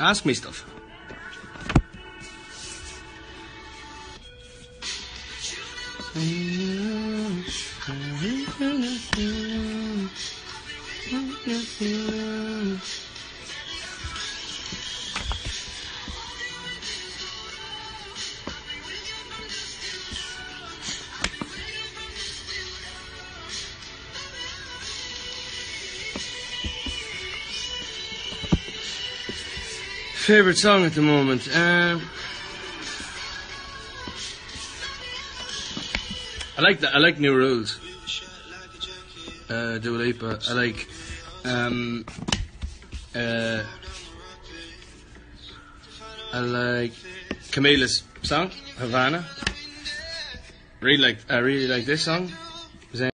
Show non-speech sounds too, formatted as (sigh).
Ask me stuff. (laughs) Favorite song at the moment? Um, I like that. I like New Rules. Uh, Dua Lipa. I like. Um, uh, I like Camila's song Havana. Really like. I really like this song.